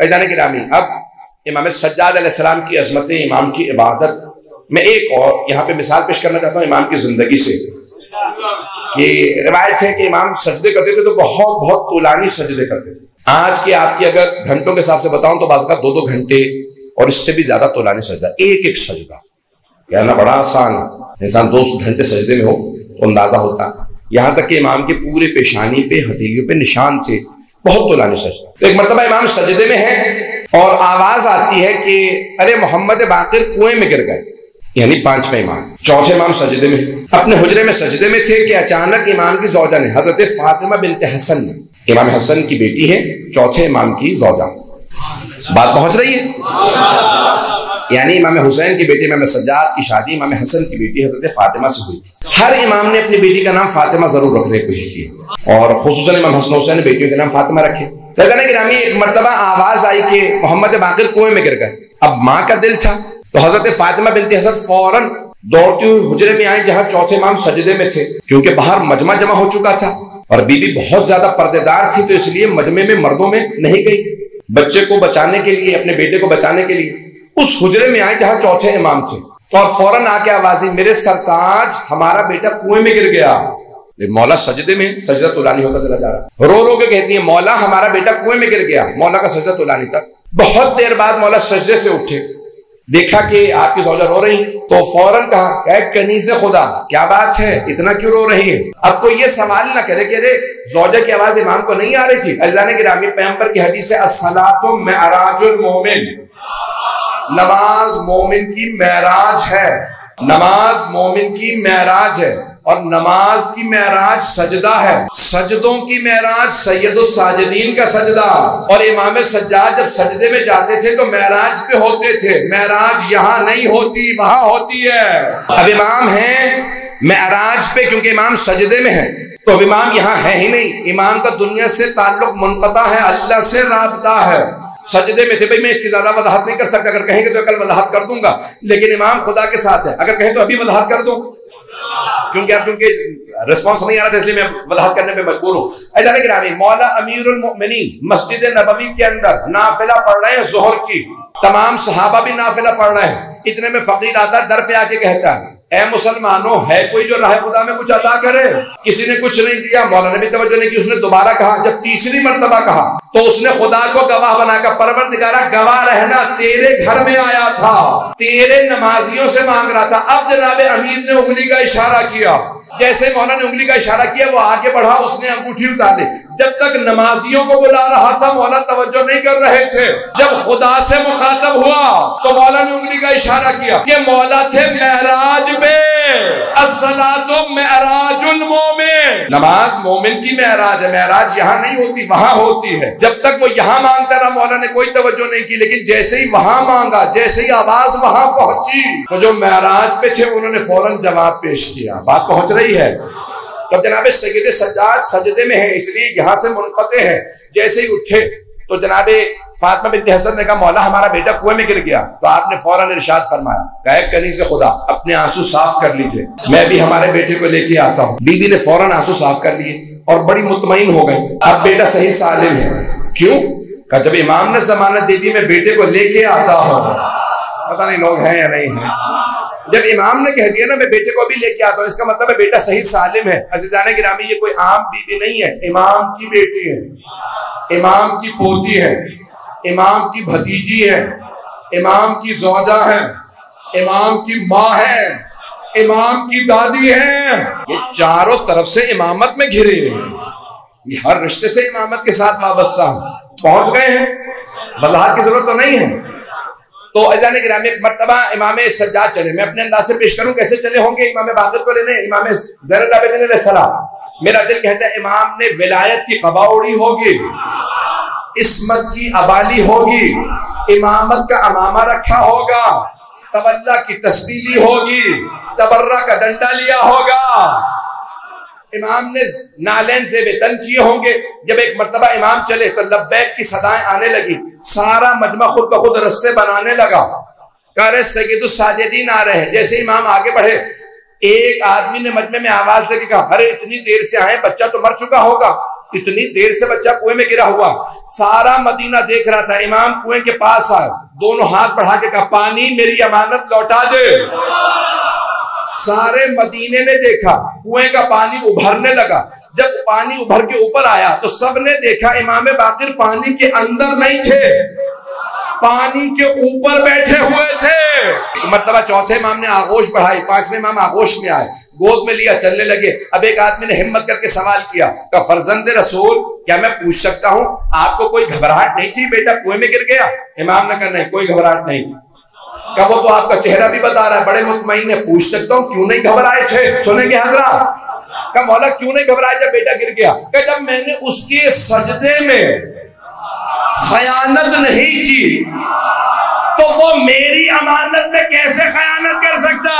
जाने की रामी। अब इमाम सज्जाद सलाम की अजमत, इमाम की इबादत। मैं एक और यहाँ पे मिसाल पेश करना चाहता हूँ इमाम की ज़िंदगी से। कि रिवायत है कि इमाम सजदे करते थे तो बहुत बहुत तुलानी सजदे करते थे। आज की आपकी अगर घंटों के हिसाब से बताऊँ तो बात का दो दो घंटे और इससे भी ज़्यादा तुलानी सजदा। एक एक सजदा। कहना बड़ा आसान इंसान दो घंटे सजदे में हो तो अंदाज़ा होता। यहाँ तक कि इमाम के पूरे पेशानी पे, हथेलियों पे निशान थे। बहुत तुलानी सजदा तो एक मरतबा इमाम सजदे में है और आवाज़ आती है कि, अरे, मोहम्मद बाकिर कुएँ में गिर गए। यानी पाँचवें इमाम, चौथे इमाम सजदे में। अपने हुजरे में सजदे में थे कि अचानक इमाम की जौजा ने हज़रत फातिमा बिनते हसन ने इमाम हसन की बेटी है, चौथे इमाम की जौजा। बात पहुँच रही है? यानी इमाम हुसैन की बेटी, इमाम सज्जाद की शादी, इमाम हसन की बेटी हज़रत फातिमा से हुई। हर इमाम ने अपनी बेटी का नाम फातिमा ज़रूर रखने की कोशिश की। और खसूस इमाम हसन हुसैन ने बेटियों के नाम फातिमा रखे। गिरामी एक मरतबा आवाज़ आई कि मोहम्मद बाकिर कुएँ में गिर गए। अब माँ का दिल था तो हज़रत फातिमा बिनती हसन फ़ौरन दौड़ती हुई हुजरे में आई जहाँ चौथे इमाम सजदे में थे, क्योंकि बाहर मजमा जमा हो चुका था। और बीबी बहुत ज़्यादा पर्देदार थी तो इसलिए मजमे में मर्दों में नहीं गई। बच्चे को बचाने के लिए, अपने बेटे को बचाने के लिए उस हुजरे में आए जहाँ चौथे इमाम थे। और फ़ौरन आके आवाजी मेरे सरताज, हमारा बेटा कुएँ में गिर गया। मौला सजदे में सजदा तुलानी होता चला जा रहा। रो रो के कहती है, मौला, हमारा बेटा कुएँ में गिर गया। मौला का सजदा तुलानी तक बहुत देर बाद मौला सजदे से उठे। देखा कि आपकी सौजा रो रही। तो फ़ौरन कहा कनी से खुदा, क्या बात है? इतना क्यों रो रही है? अब तो ये सवाल ना करे कि अरे जौजा की आवाज़ इमाम को नहीं आ रही थी? अल्लाह ने गिरामी पैम्बर की हदीस है मोमिन। नमाज़ मोमिन की महराज है। नमाज़ मोमिन की महराज है और नमाज़ की महराज सजदा है। सजदों की महराज सैयद साजदीन का सजदा। और इमाम सज्जाद जब सजदे में जाते थे तो महराज पे होते थे। महराज यहाँ नहीं होती, वहाँ होती है। अब इमाम है महराज पे क्योंकि इमाम सजदे में है। तो अब इमाम यहाँ है ही नहीं। इमाम का दुनिया से ताल्लुक मुनकता है, अल्लाह से रबता है। सजदे में थे, भाई मैं इसकी ज़्यादा वजाहत नहीं कर सकता। अगर कहेंगे तो कल वजाहत कर दूँगा। लेकिन इमाम खुदा के साथ है। अगर कहें तो अभी वजाहत कर दूँ। क्योंकि आप क्योंकि रिस्पॉन्स नहीं आ रहा था, इसलिए मैं वजाहत करने में मजबूर हूँ। ऐसा नहीं मौला अमीर मस्जिद नबवी के अंदर नाफिला पढ़ रहे हैं जोहर की। तमाम सहाबा भी नाफिला पढ़ रहे हैं। इतने में फकीर आता दर पे आके कहता है ए मुसलमानों, है कोई जो राह खुदा में कुछ अदा करे? किसी ने कुछ नहीं दिया मौलाना भी तवज्जो नहीं की, उसने दोबारा कहा, जब तीसरी मरतबा कहा तो उसने खुदा को गवाह बनाकर परवर निकाला गवाह रहना तेरे घर में आया था। तेरे नमाजियों से मांग रहा था। अब जनाब अमीर ने उंगली का इशारा किया। जैसे मौलाना ने उंगली का इशारा किया, वो आगे बढ़ा, उसने अंगूठी उतार दी जब तक नमाजियों को बुला रहा था, मौला तवज्जो नहीं कर रहे थे। जब खुदा से मुखातब हुआ तो मौला ने उंगली का इशारा किया कि मौला थे महराज पे। मोमिन। नमाज़ मोमिन की महराज है। महराज यहाँ नहीं होती, वहाँ होती है। जब तक वो यहाँ माँगता रहा, मौला ने कोई तवज्जो नहीं की, लेकिन जैसे ही वहाँ मांगा, जैसे ही आवाज़ वहाँ पहुँची तो जो महराज पे थे, उन्होंने फ़ौरन जवाब पेश किया। बात पहुँच रही है। तो जनाब सैद सज्जाद सजदे में है, इसलिए यहाँ से मुनकते हैं। जैसे ही उठे तो जनाबे फातमा बिन हसन ने कहा, मौला, हमारा बेटा कुएँ में गिर गया। तो आपने फ़ौरन इरशाद फरमाया कहे कनी से खुदा, अपने आँसू साफ़ कर लीजिए। मैं भी हमारे बेटे को लेके आता हूँ। बीबी ने फ़ौरन आँसू साफ़ कर लिए और बड़ी मुतमिन हो गई। अब बेटा सही सालिम है। क्यों? कहा, जब इमाम ने जमानत दे दी, मैं बेटे को लेके आता हूँ। पता नहीं लोग हैं या नहीं है। जब इमाम ने कह दिया ना, मैं बेटे को भी लेके आता हूँ, इसका मतलब है बेटा सही सालिम है। अजीजाना गिरामी ये कोई आम बीबी नहीं है, इमाम की बेटी है, इमाम की पोती है, इमाम की भतीजी है, इमाम की जोजा है, इमाम की माँ है, इमाम की दादी है। ये चारों तरफ़ से इमामत में घिरे ये हर रिश्ते से इमामत के साथ वाबस्ता। पहुँच गए हैं। वजाहत की ज़रूरत तो नहीं है। तो अजान गिराम एक मरतबा इमाम सज्जाद चले। मैं अपने अंदाज से पेश करूँ कैसे चले होंगे इमाम बादल को लेने? इमाम सलाम। मेरा दिल कहता है, इमाम ने विलायत की कबा उड़ी होगी, इसमत की अबाली होगी, इमामत का अमामा रखा होगा, तबल्ला की तस्वीर होगी, तबर्रा का डंडा लिया होगा। इमाम ने नालैन से वेतन किए होंगे। जब एक मरतबा इमाम चले तो लब्बैक की सदाएँ आने लगी। सारा मजमा खुद ब खुद रस्से बनाने लगा। करे साजिदीन आ रहे हैं। जैसे इमाम आगे बढ़े, एक आदमी ने मजमे में आवाज़ दे कहा, अरे, इतनी देर से आए, बच्चा तो मर चुका होगा। इतनी देर से बच्चा कुएँ में गिरा हुआ। सारा मदीना देख रहा था। इमाम कुएँ के पास आए दोनों हाथ बढ़ा के कहा, पानी मेरी अमानत लौटा दे। सारे मदीने ने देखा, कुएँ का पानी उभरने लगा। जब पानी उभर के ऊपर आया तो सबने देखा, इमाम बाकिर पानी के अंदर नहीं थे। पानी के ऊपर बैठे हुए थे। मतलब चौथे इमाम ने आगोश बढ़ाई, पाँचवें इमाम आगोश में आए। गोद में लिया, चलने लगे। अब एक आदमी ने हिम्मत करके सवाल किया का फर्जंद रसूल, क्या मैं पूछ सकता हूँ? आपको कोई घबराहट नहीं थी बेटा, कुएँ में गिर गया? इमाम ने कहा, नहीं, कोई घबराहट नहीं। कहा वो तो आपका चेहरा भी बता रहा है, बड़े मुतमिन ने पूछ सकता हूँ, क्यों नहीं घबराए थे? सुनेंगे हजरा। का मौला क्यों नहीं घबराया जब बेटा गिर गया? क्या जब मैंने उसके सजदे में खयानत नहीं की तो वो मेरी अमानत में कैसे खयानत कर सकता?